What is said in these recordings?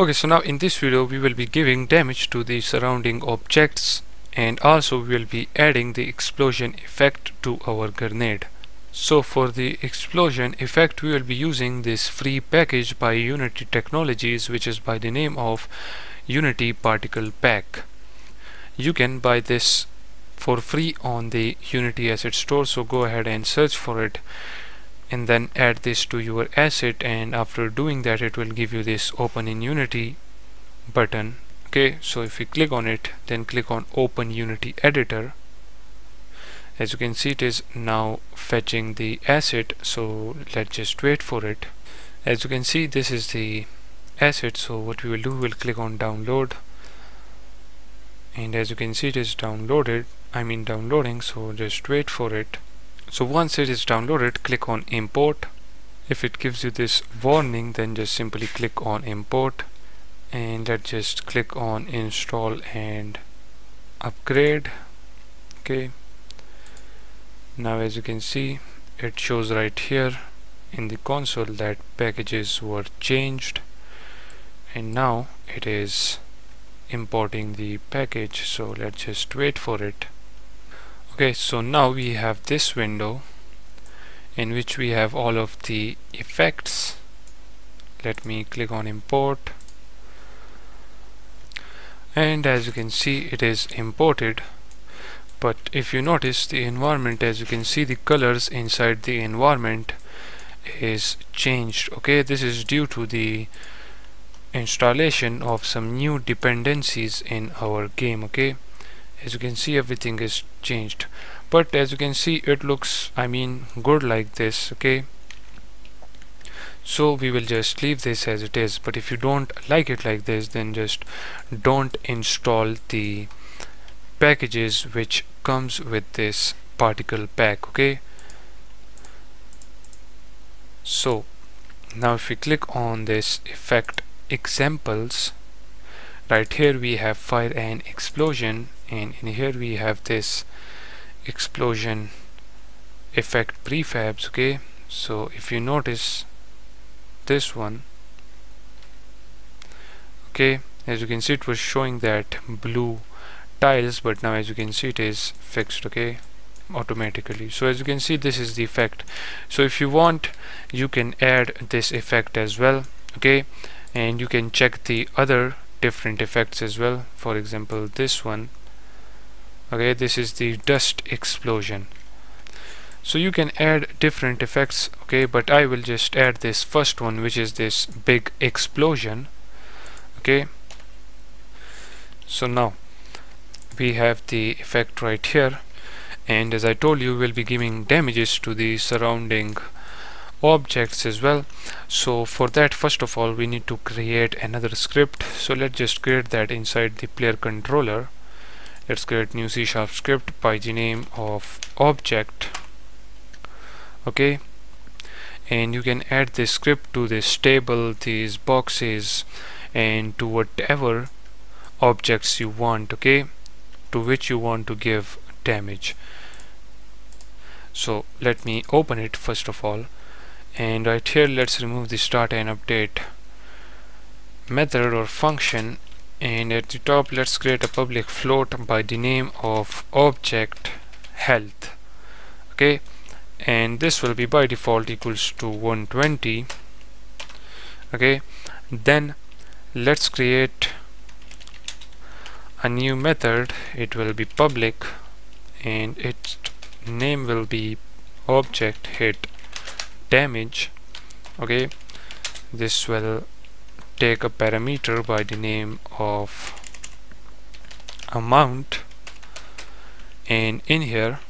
Okay, so now in this video we will be giving damage to the surrounding objects and also we will be adding the explosion effect to our grenade. So for the explosion effect we will be using this free package by Unity Technologies which is by the name of Unity Particle Pack. You can buy this for free on the Unity Asset Store so go ahead and search for it and then add this to your asset and after doing that it will give you this open in unity button. Okay so if you click on it then click on open unity editor. As you can see it is now fetching the asset so let's just wait for it. As you can see this is the asset so what we will do we'll click on download. And as you can see it is downloaded I mean downloading so just wait for it so once it is downloaded click on import. If it gives you this warning then just simply click on import and let's just click on install and upgrade. Okay. Now as you can see it shows right here in the console that packages were changed and now it is importing the package. So let's just wait for it okay so now we have this window in which we have all of the effects. Let me click on import. And as you can see it is imported. But if you notice the environment as you can see the colors inside the environment is changed. Okay this is due to the installation of some new dependencies in our game okay as you can see everything is changed. But as you can see it looks I mean good like this okay? So we will just leave this as it is. But if you don't like it like this then just don't install the packages which comes with this particle pack okay? So now if we click on this effect examples right here we have fire and explosion and here we have this explosion effect prefabs okay? So if you notice this one okay as you can see it was showing that blue tiles but now as you can see it is fixed okay automatically. So as you can see this is the effect. So if you want you can add this effect as well okay? And you can check the other different effects as well. For example this one okay this is the dust explosion. So you can add different effects okay but I will just add this first one which is this big explosion okay. So now we have the effect right here and as I told you we'll be giving damages to the surrounding objects as well. So for that first of all we need to create another script. So let's just create that inside the player controller let's create new C sharp script by the name of object. Okay? And you can add this script to this table these boxes and to whatever objects you want okay? To which you want to give damage. So let me open it first of all. And right here let's remove the start and update method or function and at the top let's create a public float by the name of object health. Okay? And this will be by default equals to 120 okay? Then let's create a new method. It will be public and its name will be object hit damage. Okay? This will take a parameter by the name of amount and in here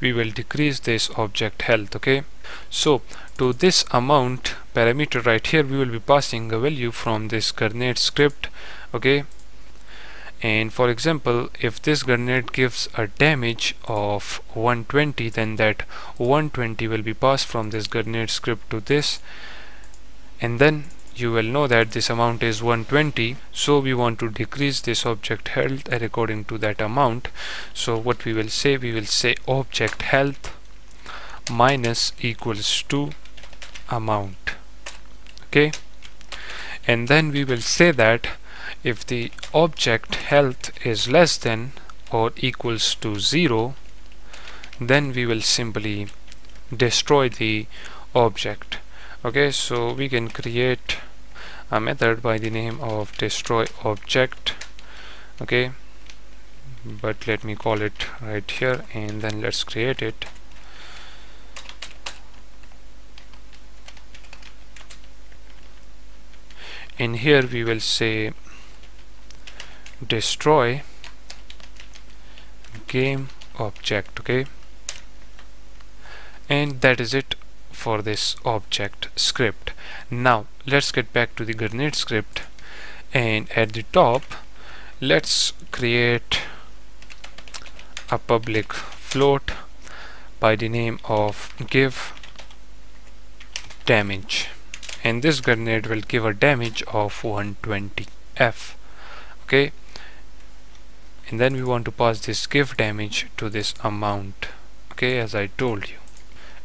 we will decrease this object health okay? So to this amount parameter right here we will be passing a value from this grenade script okay? And for example if this grenade gives a damage of 120 then that 120 will be passed from this grenade script to this and then you will know that this amount is 120 so we want to decrease this object health according to that amount. So what we will say we will say object health minus equals to amount okay? And then we will say that if the object health is less than or equals to 0 then we will simply destroy the object okay so we can create a method by the name of destroy object. Okay but let me call it right here and then let's create it. In here we will say destroy game object okay? And that is it for this object script. Now let's get back to the grenade script. And at the top let's create a public float by the name of give damage. And this grenade will give a damage of 120 F. Okay? And then we want to pass this give damage to this amount. Okay as I told you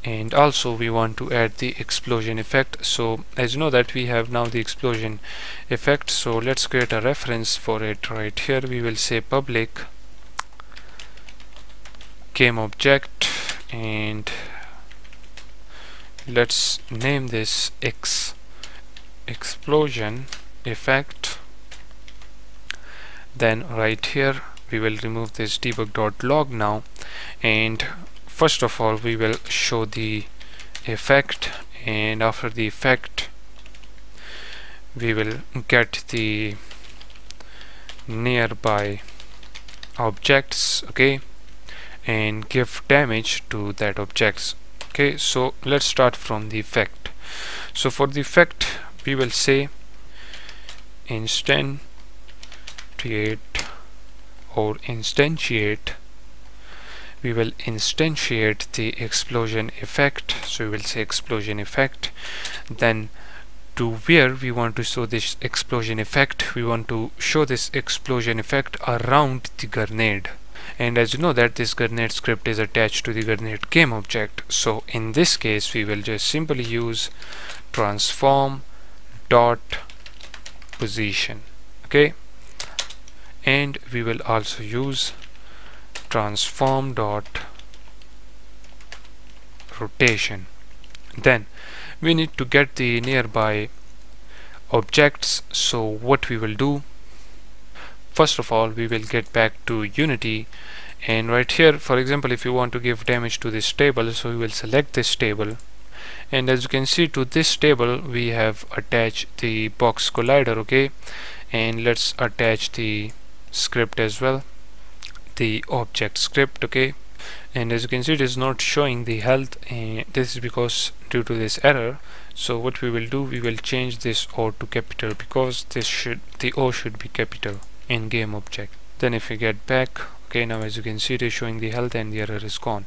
and also we want to add the explosion effect. So as you know that we have now the explosion effect. So let's create a reference for it right here. We will say public game object. And let's name this x explosion effect. Then right here we will remove this debug.log now. And first of all we will show the effect and after the effect we will get the nearby objects okay and give damage to that objects okay. So let's start from the effect. So for the effect we will say instantiate or instantiate we will instantiate the explosion effect. So we will say explosion effect. Then to where we want to show this explosion effect we want to show this explosion effect around the grenade. And as you know that this grenade script is attached to the grenade game object. So in this case we will just simply use transform dot position. Okay? And we will also use transform dot rotation. Then we need to get the nearby objects. So what we will do? First of all we will get back to unity. And right here for example if you want to give damage to this table so we will select this table. And as you can see to this table we have attached the box collider okay? And let's attach the script as well the object script okay? And as you can see it is not showing the health and this is because due to this error. So what we will do we will change this O to capital because this should the O should be capital in game object. Then if we get back okay now as you can see it is showing the health and the error is gone.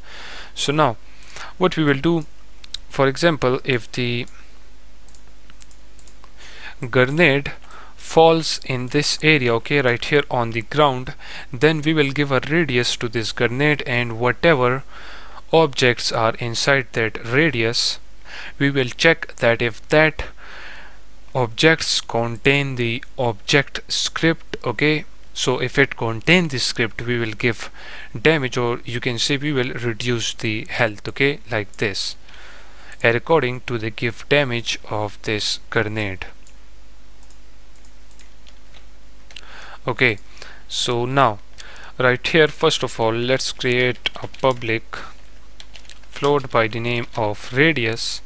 So now what we will do for example if the grenade falls in this area okay right here on the ground then we will give a radius to this grenade and whatever objects are inside that radius we will check that if that objects contain the object script okay. So if it contains the script we will give damage or you can say we will reduce the health okay like this according to the give damage of this grenade okay so now right here first of all let's create a public float by the name of radius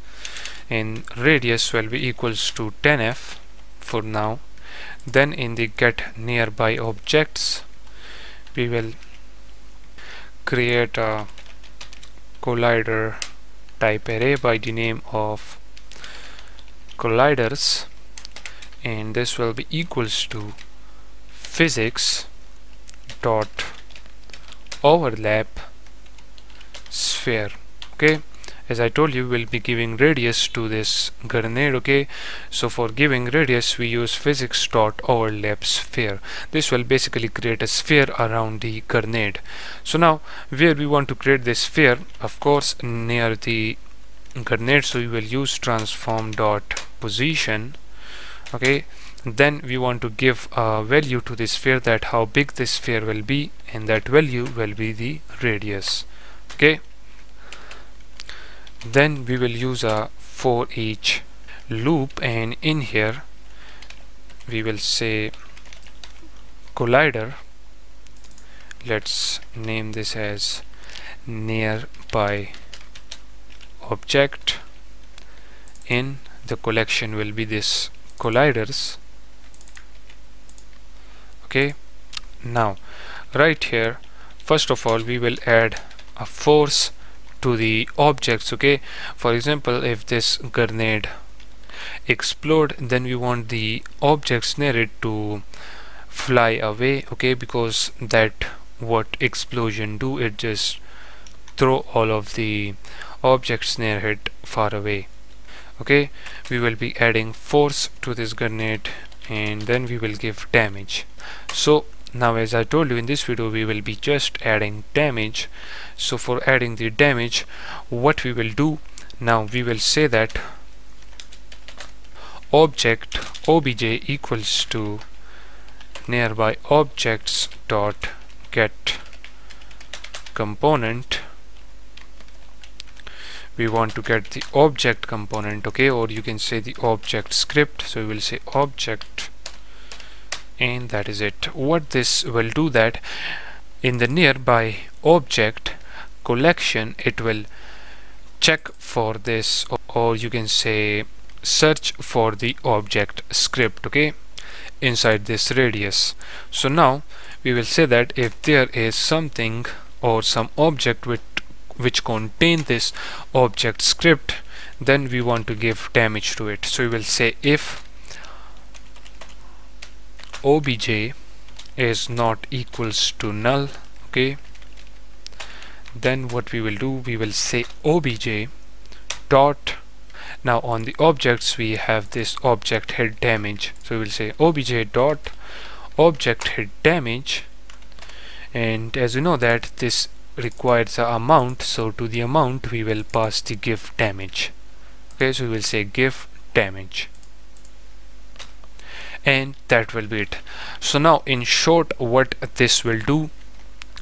and radius will be equals to 10f for now. Then in the get nearby objects we will create a collider type array by the name of colliders and this will be equals to physics dot overlap sphere okay? As I told you we'll be giving radius to this grenade okay? So for giving radius we use physics dot overlap sphere. This will basically create a sphere around the grenade so now where we want to create this sphere? Of course near the grenade so we will use transform dot position okay then we want to give a value to this sphere that how big this sphere will be and that value will be the radius okay? Then we will use a for each loop and in here we will say collider. Let's name this as nearby object. In the collection will be this colliders okay now right here first of all we will add a force to the objects okay? For example if this grenade explode then we want the objects near it to fly away okay? Because that what explosion do it just throw all of the objects near it far away okay? We will be adding force to this grenade and then we will give damage. So now as I told you in this video we will be just adding damage. So for adding the damage what we will do now we will say that object obj equals to nearby objects dot get component we want to get the object component okay? Or you can say the object script. So we will say object and that is it. What this will do that in the nearby object collection it will check for this or you can say search for the object script okay? Inside this radius. So now we will say that if there is something or some object which which contain this object script then we want to give damage to it. So we will say if obj is not equals to null okay then what we will do we will say obj dot now on the objects we have this object hit damage. So we will say obj dot object hit damage and as you know that this requires a amount so to the amount we will pass the give damage. Okay so we will say give damage. And that will be it. So now in short what this will do?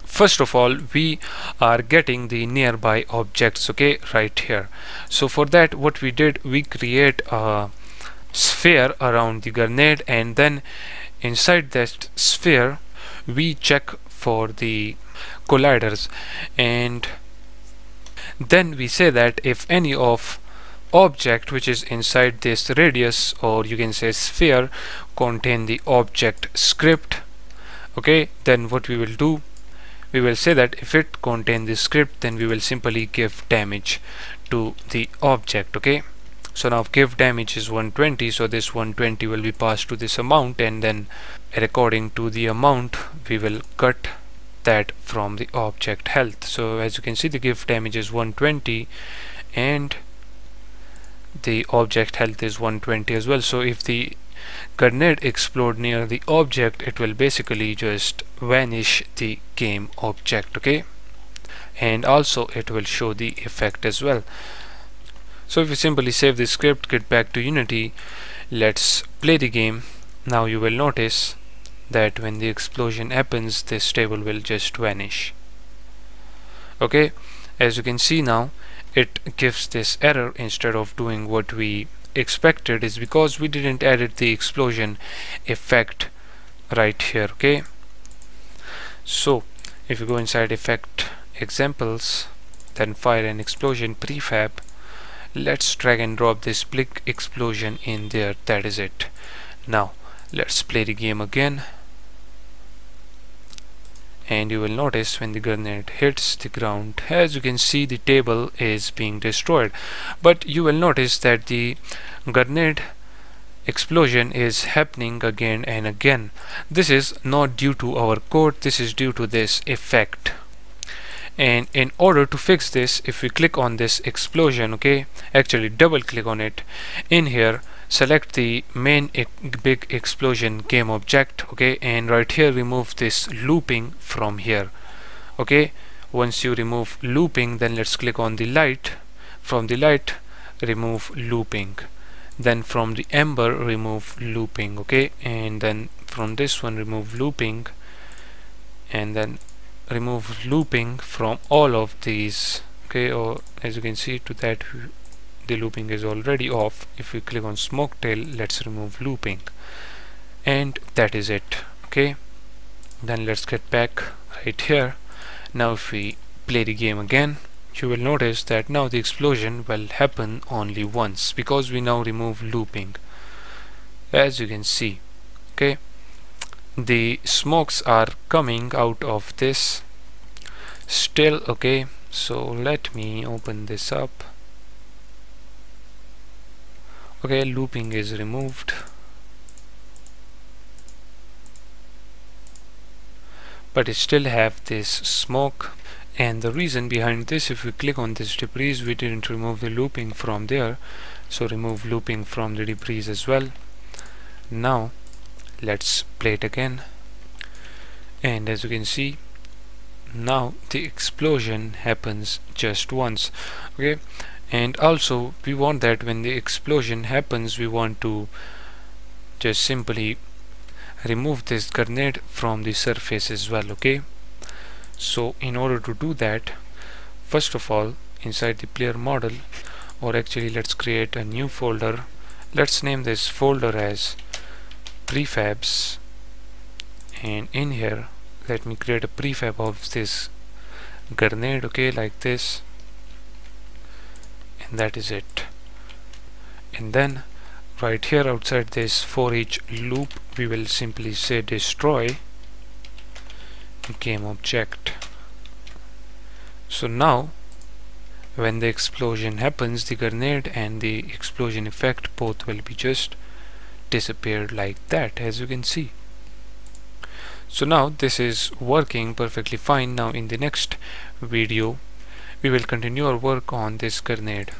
First of all we are getting the nearby objects okay right here. So for that what we did we create a sphere around the grenade and then inside that sphere we check for the colliders. And then we say that if any of object which is inside this radius or you can say sphere contain the object script okay then what we will do? We will say that if it contain the script then we will simply give damage to the object okay? So now give damage is 120 so this 120 will be passed to this amount and then according to the amount we will cut that from the object health. So as you can see the give damage is 120 and the object health is 120 as well. So if the grenade explode near the object it will basically just vanish the game object okay? And also it will show the effect as well. So if you simply save the script get back to unity let's play the game. Now you will notice that when the explosion happens this table will just vanish. Okay? As you can see now it gives this error instead of doing what we expected is because we didn't added the explosion effect right here okay? So if you go inside effect examples then fire and explosion prefab let's drag and drop this big explosion in there. That is it. Now let's play the game again and you will notice when the grenade hits the ground as you can see the table is being destroyed. But you will notice that the grenade explosion is happening again and again. This is not due to our code this is due to this effect. And in order to fix this if we click on this explosion okay actually double click on it in here select the main e big explosion game object okay and right here remove this looping from here okay. Once you remove looping then let's click on the light. From the light remove looping. Then from the ember remove looping okay. And then from this one remove looping. And then remove looping from all of these okay. Or as you can see to that the looping is already off. If we click on smoke tail let's remove looping. And that is it. Okay? Then let's get back right here. Now if we play the game again you will notice that now the explosion will happen only once because we now remove looping. As you can see okay? The smokes are coming out of this still okay? So let me open this up okay looping is removed. But it still have this smoke. And the reason behind this if we click on this debris we didn't remove the looping from there. So remove looping from the debris as well. Now let's play it again. And as you can see now the explosion happens just once. Okay and also we want that when the explosion happens we want to just simply remove this grenade from the surface as well okay? So in order to do that first of all inside the player model or actually let's create a new folder. Let's name this folder as prefabs. And in here let me create a prefab of this grenade okay like this that is it. And then right here outside this for each loop we will simply say destroy. Game object. So now when the explosion happens the grenade and the explosion effect both will be just disappeared like that as you can see. So now this is working perfectly fine. Now in the next video we will continue our work on this grenade